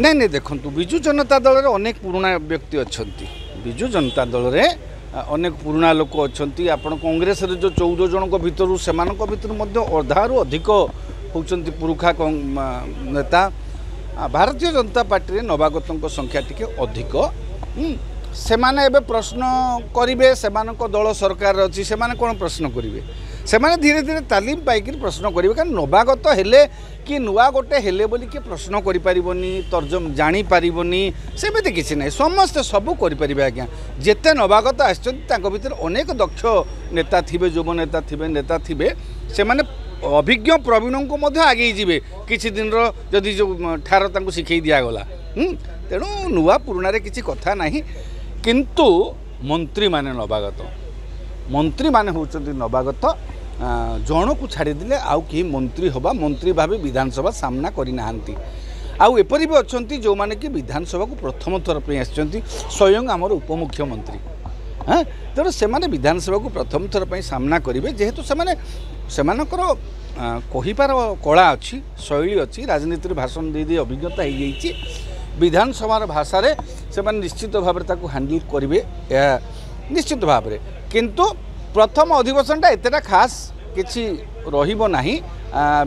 ନାଇଁ ନାଇଁ ଦେଖନ୍ତୁ ବିଜୁ ଜନତା ଦଳରେ ଅନେକ ପୁରୁଣା ବ୍ୟକ୍ତି ଅଛନ୍ତି। ବିଜୁ ଜନତା ଦଳରେ ଅନେକ ପୁରୁଣା ଲୋକ ଅଛନ୍ତି। ଆପଣ କଂଗ୍ରେସରେ ଯେଉଁ ଚଉଦ ଜଣଙ୍କ ଭିତରୁ ସେମାନଙ୍କ ଭିତରୁ ମଧ୍ୟ ଅଧାରୁ ଅଧିକ ହେଉଛନ୍ତି ପୁରୁଖା ନେତା। ଭାରତୀୟ ଜନତା ପାର୍ଟିରେ ନବାଗତଙ୍କ ସଂଖ୍ୟା ଟିକେ ଅଧିକ। ସେମାନେ ଏବେ ପ୍ରଶ୍ନ କରିବେ ସେମାନଙ୍କ ଦଳ ସରକାରରେ ଅଛି ସେମାନେ କ'ଣ ପ୍ରଶ୍ନ କରିବେ? ସେମାନେ ଧୀରେ ଧୀରେ ତାଲିମ ପାଇକିରି ପ୍ରଶ୍ନ କରିବେ କାରଣ ନବାଗତ ହେଲେ କି ନୂଆ ଗୋଟେ ହେଲେ ବୋଲି କିଏ ପ୍ରଶ୍ନ କରିପାରିବନି ତର୍ଜମ ଜାଣିପାରିବନି ସେମିତି କିଛି ନାହିଁ ସମସ୍ତେ ସବୁ କରିପାରିବେ ଆଜ୍ଞା ଯେତେ ନବାଗତ ଆସିଛନ୍ତି ତାଙ୍କ ଭିତରେ ଅନେକ ଦକ୍ଷ ନେତା ଥିବେ ଯୁବ ନେତା ଥିବେ ନେତା ଥିବେ ସେମାନେ ଅଭିଜ୍ଞ ପ୍ରବୀଣଙ୍କୁ ମଧ୍ୟ ଆଗେଇ ଯିବେ। କିଛି ଦିନର ଯଦି ଯେଉଁ ଠାର ତାଙ୍କୁ ଶିଖେଇ ଦିଆଗଲା। ହୁଁ ତେଣୁ ନୂଆ ପୁରୁଣାରେ କିଛି କଥା ନାହିଁ। କିନ୍ତୁ ମନ୍ତ୍ରୀମାନେ ନବାଗତ। ମନ୍ତ୍ରୀମାନେ ହେଉଛନ୍ତି ନବାଗତ ଜଣକୁ ଛାଡ଼ିଦେଲେ ଆଉ କେହି ମନ୍ତ୍ରୀ ହେବା ମନ୍ତ୍ରୀ ଭାବେ ବିଧାନସଭା ସାମ୍ନା କରିନାହାନ୍ତି। ଆଉ ଏପରି ବି ଅଛନ୍ତି ଯେଉଁମାନେ କି ବିଧାନସଭାକୁ ପ୍ରଥମ ଥର ପାଇଁ ଆସିଛନ୍ତି ସ୍ୱୟଂ ଆମର ଉପମୁଖ୍ୟମନ୍ତ୍ରୀ। ହଁ ତେଣୁ ସେମାନେ ବିଧାନସଭାକୁ ପ୍ରଥମ ଥର ପାଇଁ ସାମ୍ନା କରିବେ ଯେହେତୁ ସେମାନେ ସେମାନଙ୍କର କହିବାର କଳା ଅଛି ଶୈଳୀ ଅଛି ରାଜନୀତିରେ ଭାଷଣ ଦେଇ ଦେଇ ଅଭିଜ୍ଞତା ହେଇଯାଇଛି। ବିଧାନସଭାର ଭାଷାରେ ସେମାନେ ନିଶ୍ଚିତ ଭାବରେ ତାକୁ ହ୍ୟାଣ୍ଡେଲ୍ କରିବେ ଏହା ନିଶ୍ଚିତ ଭାବରେ। କିନ୍ତୁ ପ୍ରଥମ ଅଧିବେଶନଟା ଏତେଟା ଖାସ୍ କିଛି ରହିବ ନାହିଁ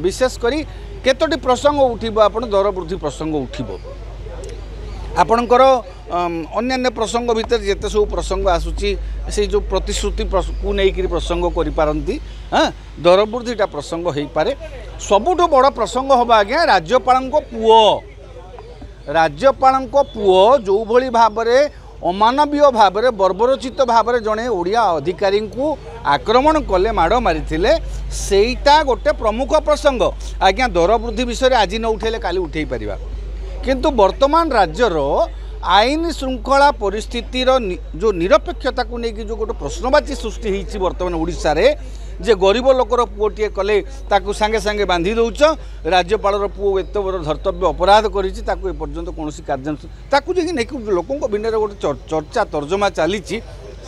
ବିଶେଷ କରି କେତୋଟି ପ୍ରସଙ୍ଗ ଉଠିବ ଆପଣ ଦର ବୃଦ୍ଧି ପ୍ରସଙ୍ଗ ଉଠିବ ଆପଣଙ୍କର ଅନ୍ୟାନ୍ୟ ପ୍ରସଙ୍ଗ ଭିତରେ ଯେତେ ସବୁ ପ୍ରସଙ୍ଗ ଆସୁଛି ସେଇ ଯେଉଁ ପ୍ରତିଶ୍ରୁତିକୁ ନେଇକରି ପ୍ରସଙ୍ଗ କରିପାରନ୍ତି ହଁ ଦର ବୃଦ୍ଧିଟା ପ୍ରସଙ୍ଗ ହେଇପାରେ ସବୁଠୁ ବଡ଼ ପ୍ରସଙ୍ଗ ହେବ ଆଜ୍ଞା ରାଜ୍ୟପାଳଙ୍କ ପୁଅ। ରାଜ୍ୟପାଳଙ୍କ ପୁଅ ଯେଉଁଭଳି ଭାବରେ ଅମାନବୀୟ ଭାବରେ ବର୍ବରୋଚିତ ଭାବରେ ଜଣେ ଓଡ଼ିଆ ଅଧିକାରୀଙ୍କୁ ଆକ୍ରମଣ କଲେ ମାଡ଼ ମାରିଥିଲେ। ସେଇଟା ଗୋଟେ ପ୍ରମୁଖ ପ୍ରସଙ୍ଗ। ଆଜ୍ଞା ଦର ବୃଦ୍ଧି ବିଷୟରେ ଆଜି ନ ଉଠେଇଲେ କାଲି ଉଠେଇ ପାରିବା। କିନ୍ତୁ ବର୍ତ୍ତମାନ ରାଜ୍ୟର ଆଇନ ଶୃଙ୍ଖଳା ପରିସ୍ଥିତିର ଯେଉଁ ନିରପେକ୍ଷତାକୁ ନେଇକି ଯେଉଁ ଗୋଟେ ପ୍ରଶ୍ନବାଚୀ ସୃଷ୍ଟି ହେଇଛି ବର୍ତ୍ତମାନ ଓଡ଼ିଶାରେ ଯେ ଗରିବ ଲୋକର ପୁଅଟିଏ କଲେ ତାକୁ ସାଙ୍ଗେ ସାଙ୍ଗେ ବାନ୍ଧି ଦେଉଛ ରାଜ୍ୟପାଳର ପୁଅ ଏତେ ବଡ଼ ଧର୍ତ୍ତବ୍ୟ ଅପରାଧ କରିଛି ତାକୁ ଏପର୍ଯ୍ୟନ୍ତ କୌଣସି କାର୍ଯ୍ୟାନୁଷ୍ଠାନ ତାକୁ ଯାଇକି ନେଇକି ଲୋକଙ୍କ ବିନାରେ ଗୋଟେ ଚର୍ଚ୍ଚା ତର୍ଜମା ଚାଲିଛି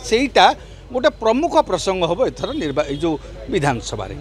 ସେଇଟା ଗୋଟେ ପ୍ରମୁଖ ପ୍ରସଙ୍ଗ ହେବ ଏଥର ନିର୍ବା ଏଇ ଯେଉଁ ବିଧାନସଭାରେ।